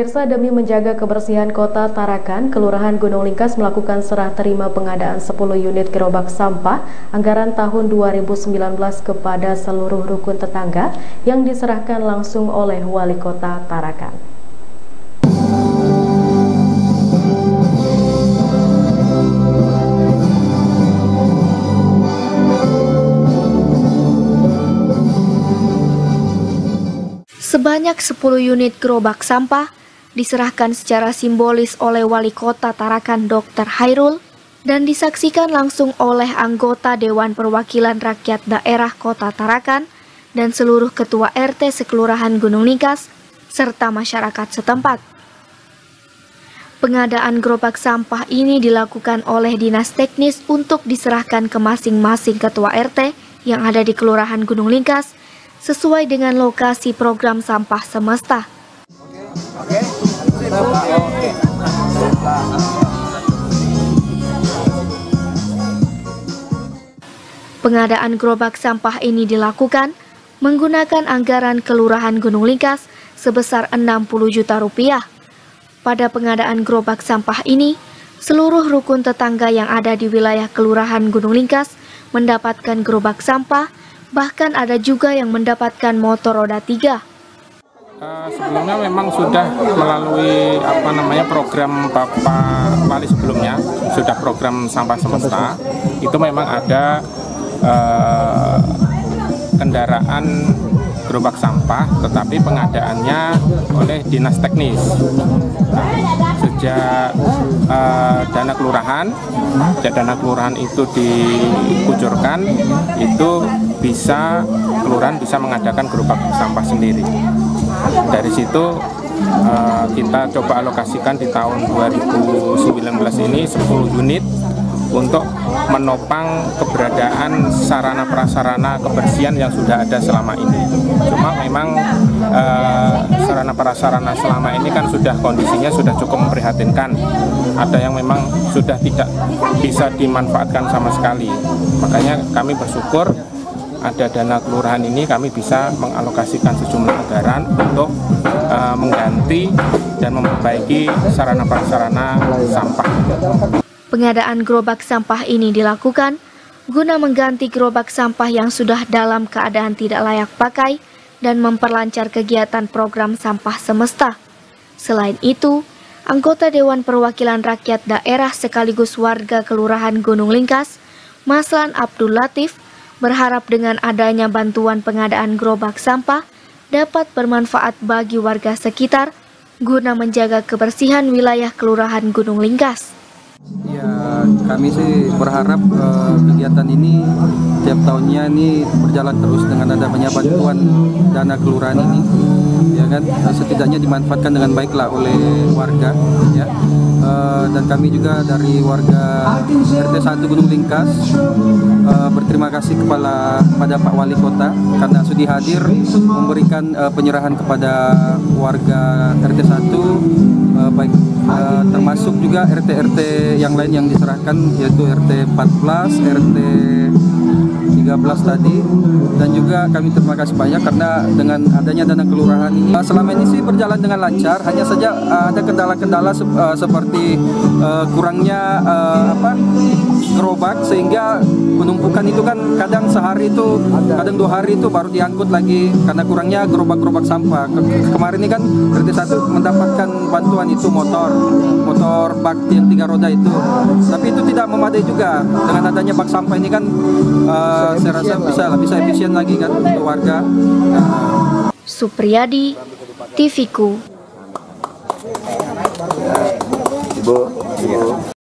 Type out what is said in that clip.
Pemirsa demi menjaga kebersihan kota Tarakan, Kelurahan Gunung Lingkas melakukan serah terima pengadaan 10 unit gerobak sampah anggaran tahun 2019 kepada seluruh rukun tetangga yang diserahkan langsung oleh Wali Kota Tarakan. Sebanyak 10 unit gerobak sampah diserahkan secara simbolis oleh Wali Kota Tarakan Dr. Hairul dan disaksikan langsung oleh anggota Dewan Perwakilan Rakyat Daerah Kota Tarakan dan seluruh ketua RT Sekelurahan Gunung Ningkas serta masyarakat setempat. Pengadaan gerobak sampah ini dilakukan oleh Dinas Teknis untuk diserahkan ke masing-masing ketua RT yang ada di Kelurahan Gunung Lingkas sesuai dengan lokasi program sampah semesta. Pengadaan gerobak sampah ini dilakukan menggunakan anggaran Kelurahan Gunung Lingkas sebesar 60 juta rupiah. Pada pengadaan gerobak sampah ini, seluruh rukun tetangga yang ada di wilayah Kelurahan Gunung Lingkas mendapatkan gerobak sampah bahkan ada juga yang mendapatkan motor roda tiga. Uh, sebelumnya memang sudah melalui apa namanya program Bapak Wali sebelumnya sudah program sampah semesta itu memang ada uh, kendaraan gerobak sampah tetapi pengadaannya oleh dinas teknis nah, sejak uh, dana kelurahan sejak dana kelurahan itu dikucurkan itu bisa kelurahan bisa mengadakan gerobak sampah sendiri. Dari situ uh, kita coba alokasikan di tahun 2019 ini 10 unit untuk menopang keberadaan sarana prasarana kebersihan yang sudah ada selama ini. Cuma memang uh, sarana prasarana selama ini kan sudah kondisinya sudah cukup memprihatinkan. Ada yang memang sudah tidak bisa dimanfaatkan sama sekali. Makanya kami bersyukur ada dana kelurahan ini kami bisa mengalokasikan sejumlah anggaran untuk uh, mengganti dan memperbaiki sarana prasarana sampah. Pengadaan gerobak sampah ini dilakukan guna mengganti gerobak sampah yang sudah dalam keadaan tidak layak pakai dan memperlancar kegiatan program sampah semesta. Selain itu, anggota Dewan Perwakilan Rakyat Daerah sekaligus warga Kelurahan Gunung Lingkas, Maslan Abdul Latif, berharap dengan adanya bantuan pengadaan gerobak sampah dapat bermanfaat bagi warga sekitar guna menjaga kebersihan wilayah Kelurahan Gunung Lingkas. Ya, kami sih berharap uh, kegiatan ini tiap tahunnya ini berjalan terus dengan adanya bantuan dana kelurahan ini, ya kan? Setidaknya dimanfaatkan dengan baiklah oleh warga, ya. Uh, dan kami juga dari warga RT 1 Gunung Lingkas uh, berterima kasih kepada pada Pak Wali Kota karena sudah hadir memberikan uh, penyerahan kepada warga RT 1 juga RT-RT yang lain yang diserahkan yaitu RT 14, RT 13 tadi. Dan juga kami terima kasih banyak karena dengan adanya dana kelurahan ini selama ini sih berjalan dengan lancar. Hanya saja uh, ada kendala-kendala se uh, seperti uh, kurangnya uh, apa gerobak sehingga penumpukan itu kan kadang sehari itu kadang dua hari itu baru diangkut lagi karena kurangnya gerobak-gerobak sampah. Ke kemarin ini kan RT satu mendapatkan bantuan itu motor motor bak yang tiga roda itu. Tapi itu tidak memadai juga. Dengan adanya bak sampah ini kan uh, saya rasa bisa bisa efisien lagi kan untuk warga nah. Supriyadi TVku Ibu, Ibu